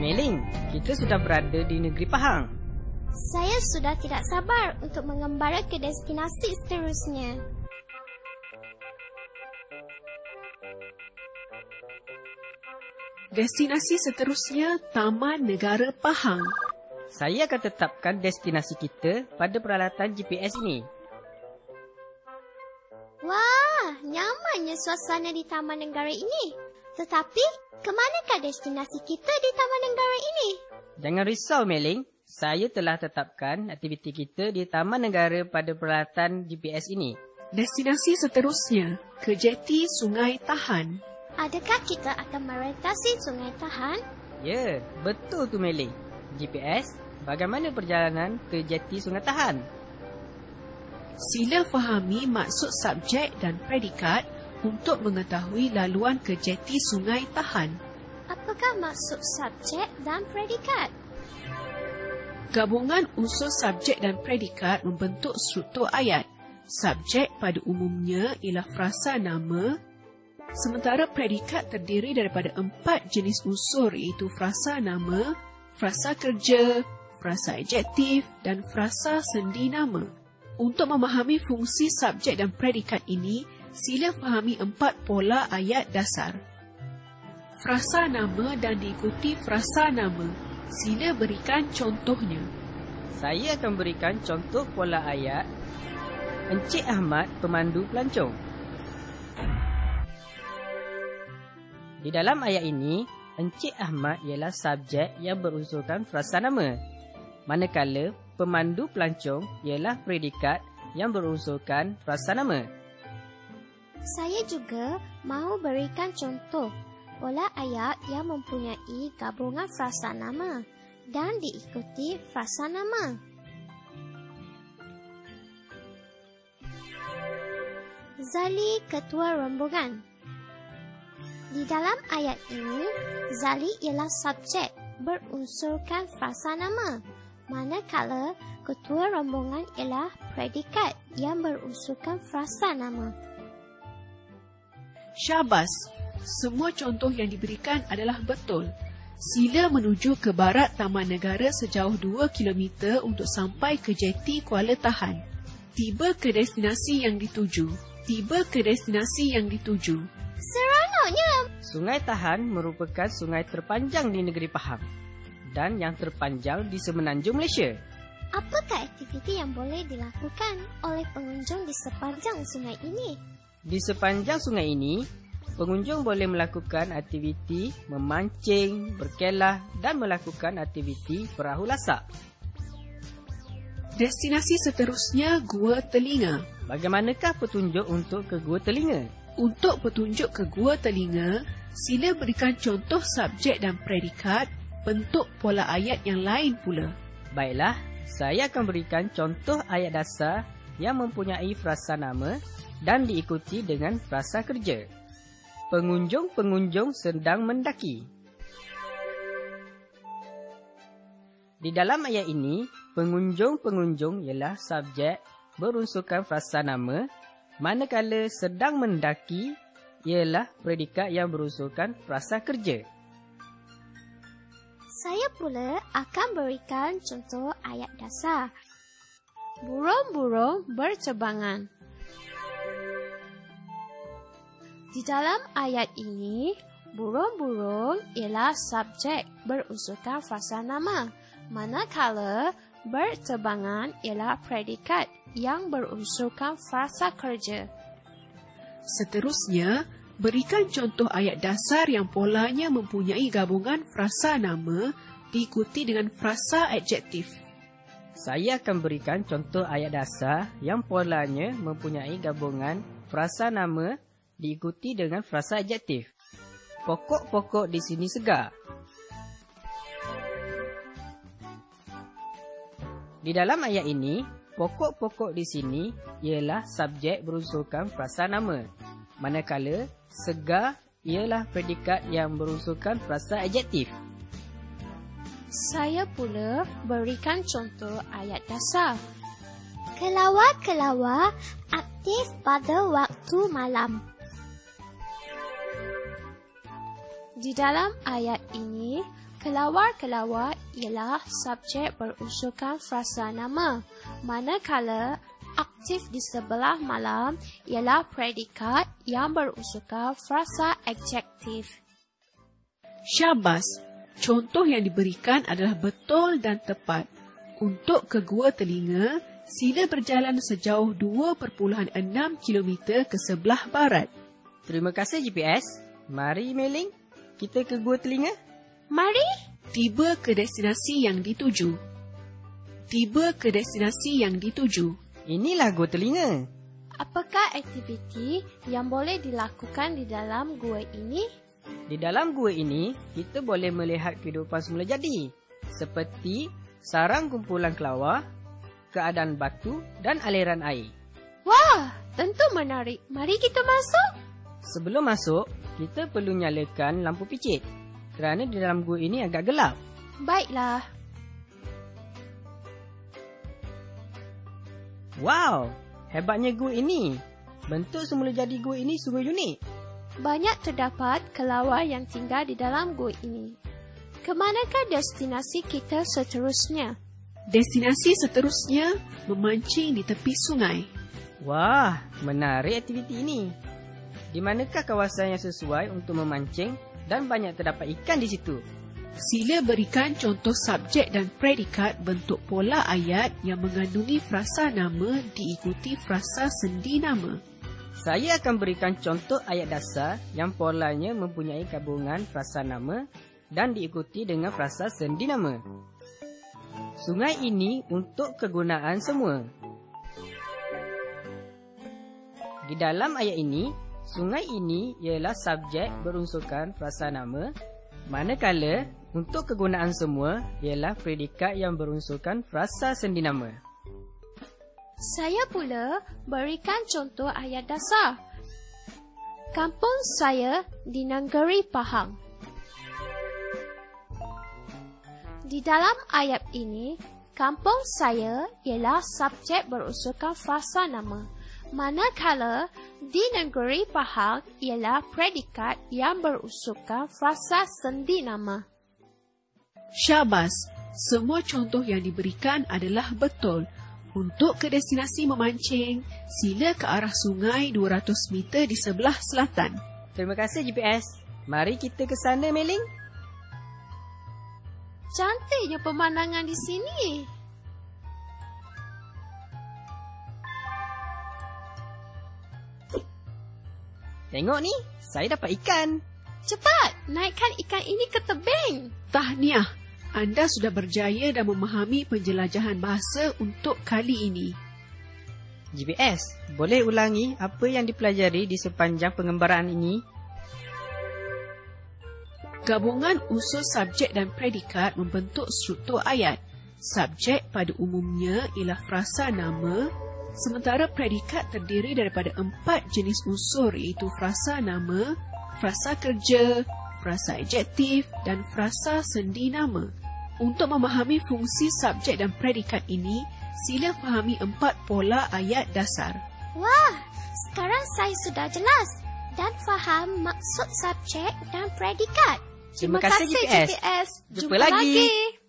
Meling, kita sudah berada di negeri Pahang. Saya sudah tidak sabar untuk mengembara ke destinasi seterusnya. Destinasi seterusnya Taman Negara Pahang. Saya akan tetapkan destinasi kita pada peralatan GPS ini. Wah, nyamannya suasana di Taman Negara ini. Tetapi, ke manakah destinasi kita di Taman Negara ini? Jangan risau, Meling. Saya telah tetapkan aktiviti kita di Taman Negara pada peralatan GPS ini. Destinasi seterusnya ke jeti Sungai Tahan. Adakah kita akan merentasi Sungai Tahan? Ya, betul tu Meling. GPS, bagaimana perjalanan ke jeti Sungai Tahan? Sila fahami maksud subjek dan predikat untuk mengetahui laluan ke jeti Sungai Tahan. Apakah maksud subjek dan predikat? Gabungan unsur subjek dan predikat membentuk struktur ayat. Subjek pada umumnya ialah frasa nama, sementara predikat terdiri daripada empat jenis unsur iaitu frasa nama, frasa kerja, frasa adjektif dan frasa sendi nama. Untuk memahami fungsi subjek dan predikat ini, sila fahami empat pola ayat dasar. Frasa nama dan diikuti frasa nama. Sila berikan contohnya. Saya akan berikan contoh pola ayat Encik Ahmad pemandu pelancong. Di dalam ayat ini, Encik Ahmad ialah subjek yang berunsurkan frasa nama. Manakala pemandu pelancong ialah predikat yang berunsurkan frasa nama. Saya juga mahu berikan contoh pola ayat yang mempunyai gabungan frasa nama dan diikuti frasa nama. Zali ketua rombongan. Di dalam ayat ini, Zali ialah subjek berunsurkan frasa nama, manakala ketua rombongan ialah predikat yang berunsurkan frasa nama. Syabas, semua contoh yang diberikan adalah betul. Sila menuju ke barat Taman Negara sejauh 2 km untuk sampai ke jeti Kuala Tahan. Tiba ke destinasi yang dituju tiba ke destinasi yang dituju. Seronoknya! Sungai Tahan merupakan sungai terpanjang di negeri Pahang dan yang terpanjang di semenanjung Malaysia. Apakah aktiviti yang boleh dilakukan oleh pengunjung di sepanjang sungai ini? Di sepanjang sungai ini, pengunjung boleh melakukan aktiviti memancing, berkelah dan melakukan aktiviti perahu lasak. Destinasi seterusnya Gua Telinga. Bagaimanakah petunjuk untuk ke Gua Telinga? Untuk petunjuk ke Gua Telinga, sila berikan contoh subjek dan predikat bentuk pola ayat yang lain pula. Baiklah, saya akan berikan contoh ayat dasar yang mempunyai frasa nama dan diikuti dengan frasa kerja. Pengunjung-pengunjung sedang mendaki. Di dalam ayat ini, pengunjung-pengunjung ialah subjek berunsurkan frasa nama manakala sedang mendaki ialah predikat yang berunsurkan frasa kerja. Saya pula akan berikan contoh ayat dasar. Burung-burung bercebangan. Di dalam ayat ini, burung-burung ialah subjek berunsurkan frasa nama. Manakala bercebangan ialah predikat yang berunsurkan frasa kerja. Seterusnya, berikan contoh ayat dasar yang polanya mempunyai gabungan frasa nama diikuti dengan frasa adjektif. Saya akan berikan contoh ayat dasar yang polanya mempunyai gabungan frasa nama diikuti dengan frasa adjektif. Pokok-pokok di sini segar. Di dalam ayat ini, Pokok-pokok di sini ialah subjek berunsurkan frasa nama. Manakala segar ialah predikat yang berunsurkan frasa adjektif. Saya pula berikan contoh ayat dasar. Kelawar-kelawar aktif pada waktu malam. Di dalam ayat ini, Kelawar-kelawar ialah subjek berunsurkan frasa nama. Manakala aktif di sebelah malam ialah predikat yang berunsurkan frasa adjektif. Syabas. Contoh yang diberikan adalah betul dan tepat. Untuk ke Gua Telinga, sila berjalan sejauh 2.6 km ke sebelah barat. Terima kasih GPS. Mari Meling, kita ke Gua Telinga. Mari! Tiba ke destinasi yang dituju. Tiba ke destinasi yang dituju. Inilah Gua Telinga. Apakah aktiviti yang boleh dilakukan di dalam gua ini? Di dalam gua ini, kita boleh melihat kehidupan semula jadi. Seperti sarang kumpulan kelawar, keadaan batu dan aliran air. Wah, tentu menarik. Mari kita masuk. Sebelum masuk, kita perlu nyalakan lampu picit. Kerana di dalam gua ini agak gelap. Baiklah. Wow, hebatnya gua ini. Bentuk semula jadi gua ini sungguh unik. Banyak terdapat kelawar yang tinggal di dalam gua ini. Kemanakah destinasi kita seterusnya? Destinasi seterusnya memancing di tepi sungai. Wah, menarik aktiviti ini. Di manakah kawasan yang sesuai untuk memancing dan banyak terdapat ikan di situ? Sila berikan contoh subjek dan predikat bentuk pola ayat yang mengandungi frasa nama diikuti frasa sendi nama. Saya akan berikan contoh ayat dasar yang polanya mempunyai gabungan frasa nama dan diikuti dengan frasa sendi nama. Sungai ini untuk kegunaan semua. Di dalam ayat ini, sungai ini ialah subjek berunsurkan frasa nama, manakala untuk kegunaan semua ialah predikat yang berunsurkan frasa sendi nama. Saya pula berikan contoh ayat dasar. Kampung saya di Negeri Pahang. Di dalam ayat ini, kampung saya ialah subjek berunsurkan frasa nama. Manakala di negeri Pahang ialah predikat yang berunsurkan frasa sendi nama. Syabas, semua contoh yang diberikan adalah betul. Untuk ke destinasi memancing, sila ke arah sungai 200 meter di sebelah selatan. Terima kasih GPS. Mari kita ke sana, Meling. Cantiknya pemandangan di sini. Tengok ni, saya dapat ikan. Cepat, naikkan ikan ini ke tebing. Tahniah, anda sudah berjaya dan memahami penjelajahan bahasa untuk kali ini. GPS, boleh ulangi apa yang dipelajari di sepanjang pengembaraan ini? Gabungan unsur subjek dan predikat membentuk struktur ayat. Subjek pada umumnya ialah frasa nama, sementara predikat terdiri daripada empat jenis unsur iaitu frasa nama, frasa kerja, frasa adjektif dan frasa sendi nama. Untuk memahami fungsi subjek dan predikat ini, sila fahami empat pola ayat dasar. Wah, sekarang saya sudah jelas dan faham maksud subjek dan predikat. Terima kasih, GPS. GPS. Jumpa lagi.